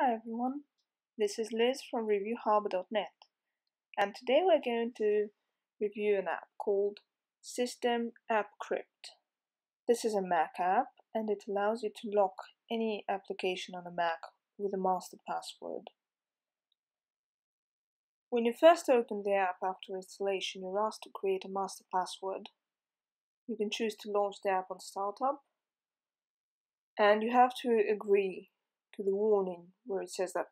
Hi everyone, this is Liz from reviewharbor.net and today we're going to review an app called System App Crypt. This is a Mac app and it allows you to lock any application on a Mac with a master password. When you first open the app after installation, you're asked to create a master password. You can choose to launch the app on startup and you have to agree to the warning where it says that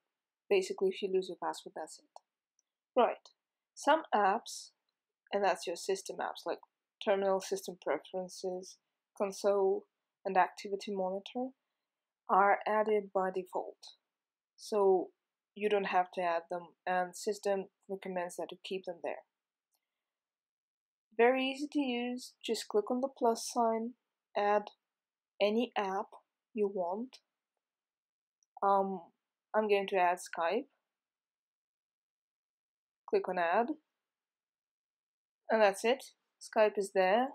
basically if you lose your password, that's it. Right. Some apps, and that's your system apps like Terminal System Preferences, Console, and Activity Monitor, are added by default. So you don't have to add them, and Cisdem recommends that you keep them there. Very easy to use. Just click on the plus sign, add any app you want, um, I'm going to add Skype. Click on add. And that's it. Skype is there.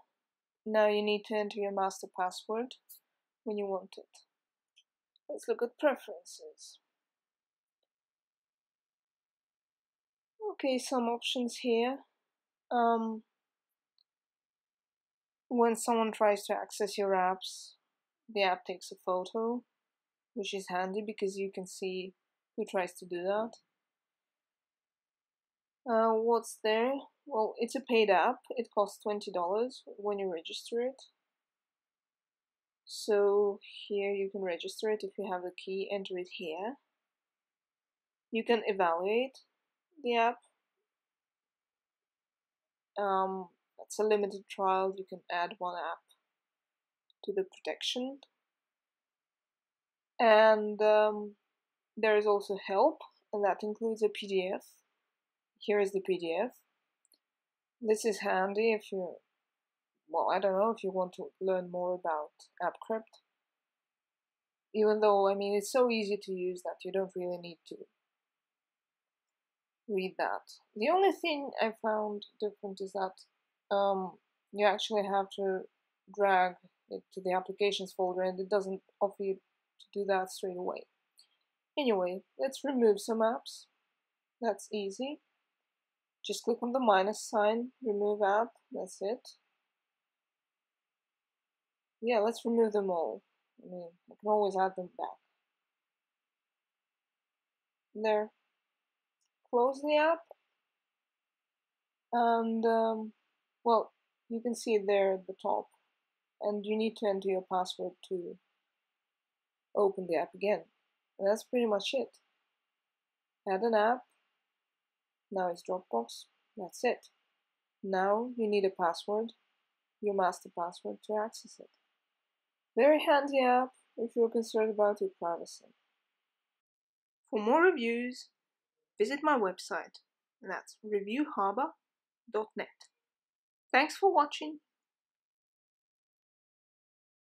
Now you need to enter your master password when you want it. Let's look at preferences. Okay, some options here. Um, when someone tries to access your apps, the app takes a photo which is handy because you can see who tries to do that. Uh, what's there? Well, it's a paid app. It costs $20 when you register it. So here you can register it if you have the key, enter it here. You can evaluate the app. Um, it's a limited trial. You can add one app to the protection and um, there is also help and that includes a PDF here is the PDF this is handy if you well I don't know if you want to learn more about AppCrypt. Even though I mean it's so easy to use that you don't really need to read that. The only thing I found different is that um, you actually have to drag it to the applications folder and it doesn't offer you to do that straight away. Anyway, let's remove some apps. That's easy. Just click on the minus sign, remove app, that's it. Yeah, let's remove them all. I mean, I can always add them back. There. Close the app. And, um, well, you can see it there at the top. And you need to enter your password to open the app again. And that's pretty much it. Add an app. Now it's Dropbox. That's it. Now you need a password, your master password to access it. Very handy app if you're concerned about your privacy. For more reviews, visit my website, and that's reviewharbor.net. Thanks for watching.